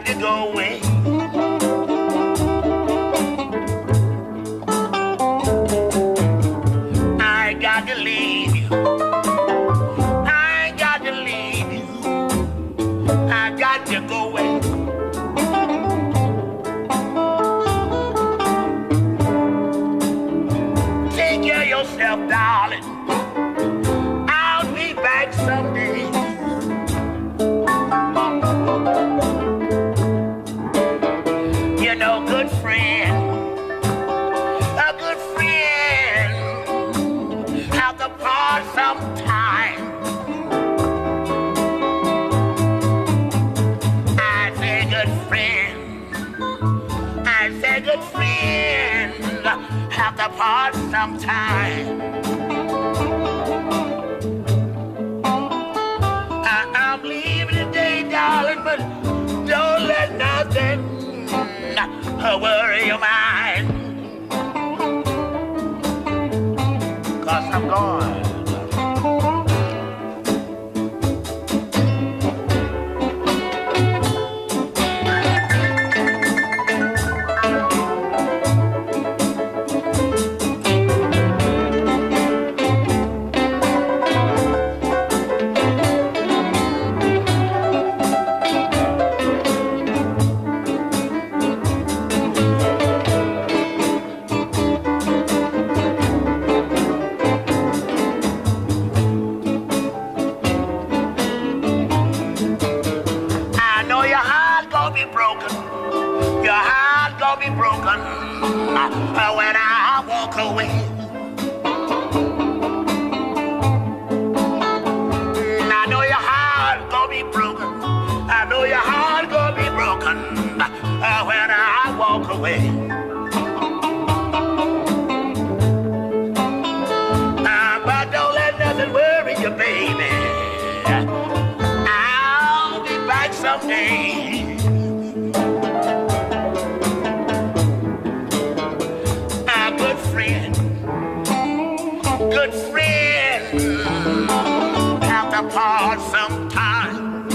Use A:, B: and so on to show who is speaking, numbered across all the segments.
A: got to go away. I got to leave. good friend, a good friend, have to part sometime. I say good friend, I say good friend, have to part sometime. a worry your mine. Cause I'm gone. gun when I walk away. Mm, I know your heart gonna be broken. I know your heart gonna be broken uh, when I walk away. Uh, but don't let nothing worry you, baby. I'll be back someday. good friend, have to part sometime.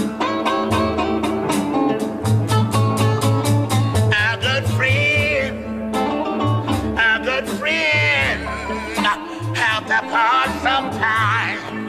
A: Our good friend, good friend have to part.